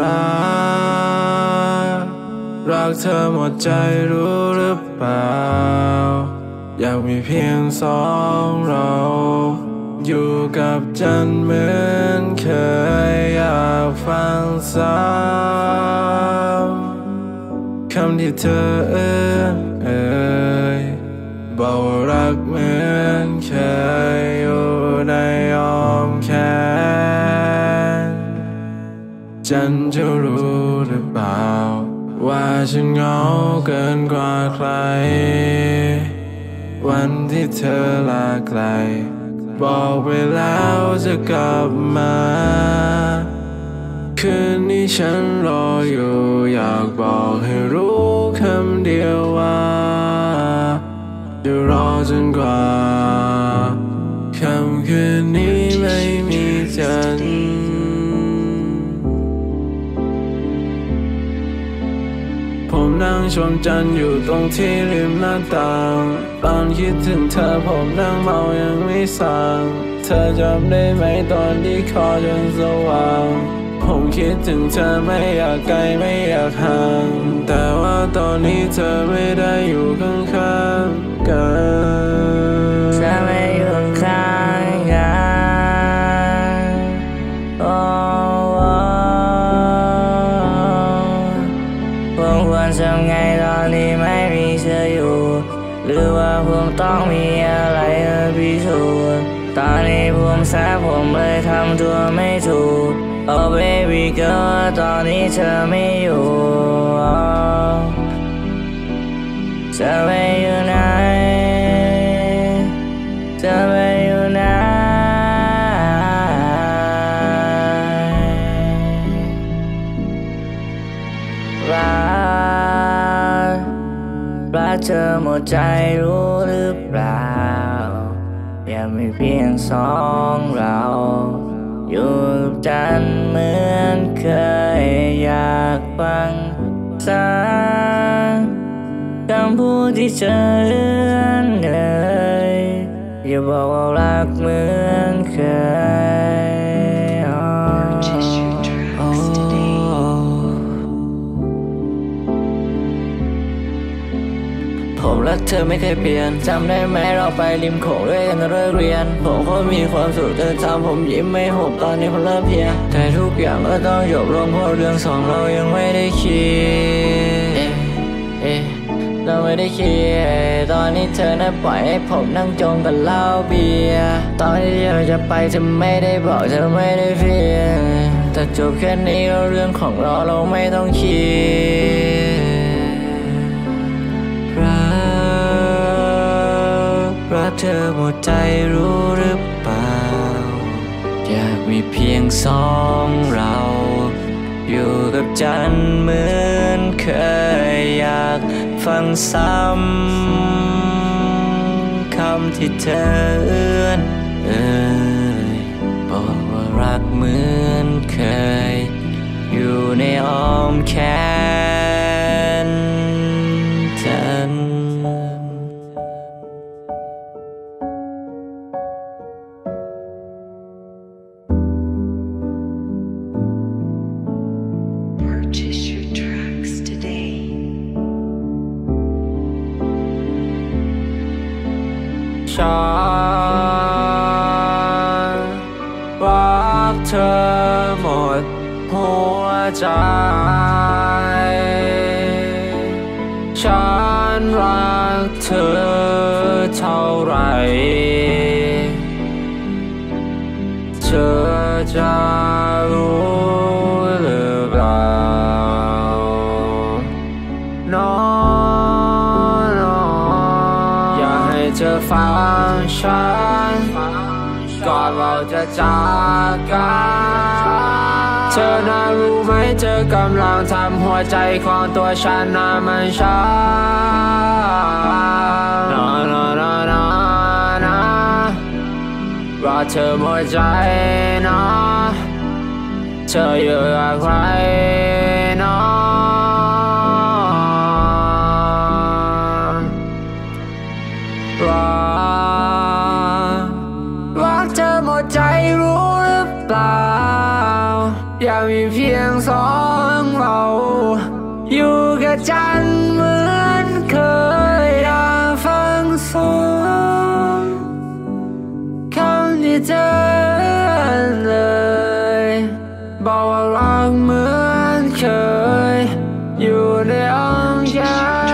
รัก รักเธอหมดใจรู้หรือเปล่า อยากมีเพียงสองเรา อยู่กับจันเหมือนเคยอยากฟังซ้ำคำที่เธอเอ่ยเอ่ยบอกว่ารักเหมือนเคย จันจะรู้หรือเปล่า ว่าฉันเหงาเกินกว่าใคร วันที่เธอลาไกล บอกไปแล้วจะกลับมา คืนนี้ฉันรออยู่อยาก ชมจันทร์อยู่ตรงที่ริมหน้าต่าง ตอนคิดถึงเธอผมนั่งเมายังไม่สั่ง เธอจำได้ไหมตอนที่คอจนสว่างผมคิดถึงเธอไม่อยากไกลไม่อยากห่าง แต่ว่าตอนนี้เธอไม่ได้อยู่ข้างๆกัน ต้องมีอะไรพิสูจน์ตอนนี้ผมแสบผมเลยทำตัวไม่ถูก Oh baby girl ตอนนี้เธอไม่อยู่เธอไปอยู่ไหนเธอไปอยู่ไหนรัก รักเธอหมดใจรู้หรือเปล่าอย่ามีเพียงสองเรา อยู่กันเหมือนเคยอยากฟังซ้ำคำพูดที่เธอเลือนเลยอย่าบอกว่ารักเหมือนเคย ผมรักเธอไม่เคยเปลี่ยนจำได้ไหมเราไปริมโขงด้วยกันเลิกเรียน ผมก็มีความสุขเธอทำผมยิ้มไม่หุบตอนนี้ผมเริ่มเพียแต่ทุกอย่างก็ต้องจบลงเพราะเรื่องสองเรายังไม่ได้คิดเอ๊ะเราไม่ได้คิดตอนนี้เธอน่ะปล่อยให้ผมนั่งจมกับเหล้าเบียร์ตอนที่เราจะไปเธอไม่ได้บอกเธอไม่ได้เพียงแต่จบแค่นี้ก็เรื่องของเราเราไม่ต้องคิด ธอหมดใจรู้หรือเปล่า อยากมีเพียงสองเรา อยู่กับจันเหมือนเคยอยากฟังซ้ำคำที่เธอเอื้อนเอ่ยบอกว่ารักเหมือนเคย อยู่ในอ้อมแขน ธอหมดหัวใจ ฉันรักเธอเท่าไร เธอจะรู้หรือเปล่า น้องอย่าให้เธอฟังฉัน ก่อนเราจะจากกัน เธอน่ารู้ไหมเธอกำลังทำหัวใจของตัวฉันน่ะมันช้านานานานานาว่าเธอหมดใจนะ เธออยู่กับใครนะรัก ใจรู้หรือเปล่า อยากมีเพียงสองเรา อยู่กับฉันเหมือนเคยอยากฟังสองคำที่เธอเลย บอกว่ารักเหมือนเคย อยู่ในอ้อมใน